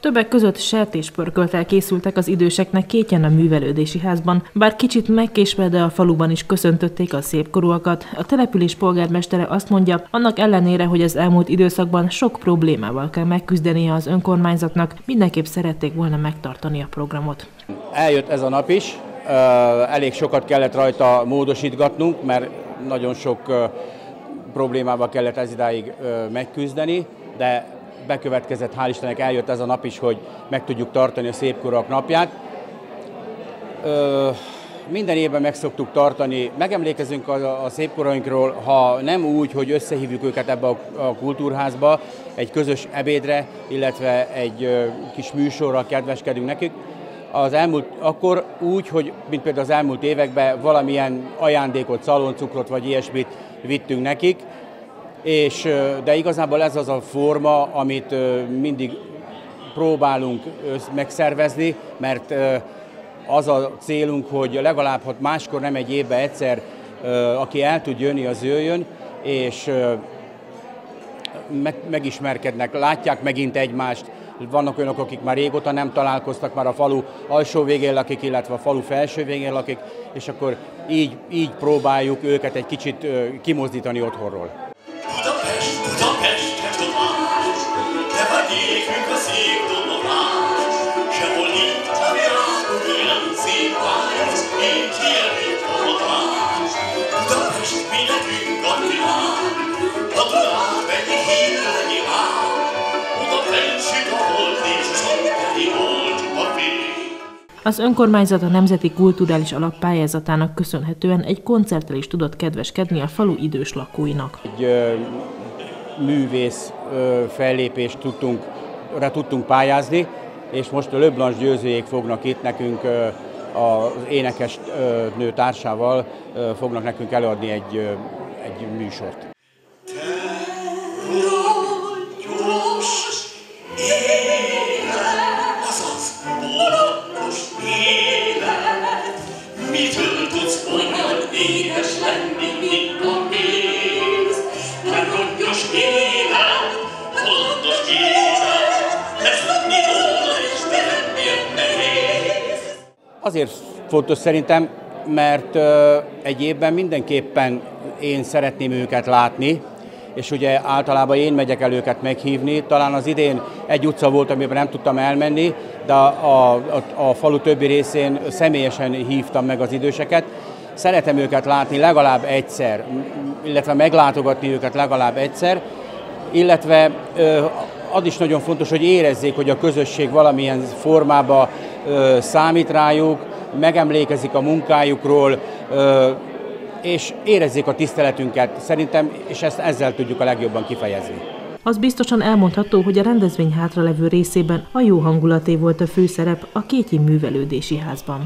Többek között sertéspörköltel készültek az időseknek kétjen a művelődési házban, bár kicsit megkésve, de a faluban is köszöntötték a szépkorúakat. A település polgármestere azt mondja, annak ellenére, hogy az elmúlt időszakban sok problémával kell megküzdenie az önkormányzatnak, mindenképp szerették volna megtartani a programot. Eljött ez a nap is, elég sokat kellett rajta módosítgatnunk, mert nagyon sok problémával kellett ez idáig megküzdeni, de bekövetkezett, hál' Istennek eljött ez a nap is, hogy meg tudjuk tartani a szépkorak napját. Ö, minden évben meg szoktuk tartani, megemlékezünk a, a szépkorainkról, ha nem úgy, hogy összehívjuk őket ebbe a, a kultúrházba, egy közös ebédre, illetve egy ö, kis műsorra kedveskedünk nekik, az elmúlt, akkor úgy, hogy mint például az elmúlt években valamilyen ajándékot, szaloncukrot vagy ilyesmit vittünk nekik, és, de igazából ez az a forma, amit mindig próbálunk megszervezni, mert az a célunk, hogy legalább, ha máskor nem egy évben egyszer, aki el tud jönni, az jöjjön, és meg, megismerkednek, látják megint egymást, vannak olyanok, akik már régóta nem találkoztak, már a falu alsó végén lakik, illetve a falu felső végén lakik, és akkor így, így próbáljuk őket egy kicsit kimozdítani otthonról. Az önkormányzat a Nemzeti Kulturális Alap pályázatának köszönhetően egy koncerttel is tudott kedveskedni a falu idős lakóinak. Egy művész fellépést tudtunk, tudtunk pályázni, és most a Leblanc győzőjék fognak itt nekünk az énekes nő társával fognak nekünk előadni egy, egy műsort. Azért fontos szerintem, mert egy évben mindenképpen én szeretném őket látni, és ugye általában én megyek el őket meghívni. Talán az idén egy utca volt, amiben nem tudtam elmenni, de a, a, a falu többi részén személyesen hívtam meg az időseket. Szeretem őket látni legalább egyszer, illetve meglátogatni őket legalább egyszer, illetve az is nagyon fontos, hogy érezzék, hogy a közösség valamilyen formában számít rájuk, megemlékezik a munkájukról, és érezzék a tiszteletünket szerintem, és ezt ezzel tudjuk a legjobban kifejezni. Az biztosan elmondható, hogy a rendezvény hátralevő részében a jó hangulaté volt a főszerep a Kétyi Művelődési Házban.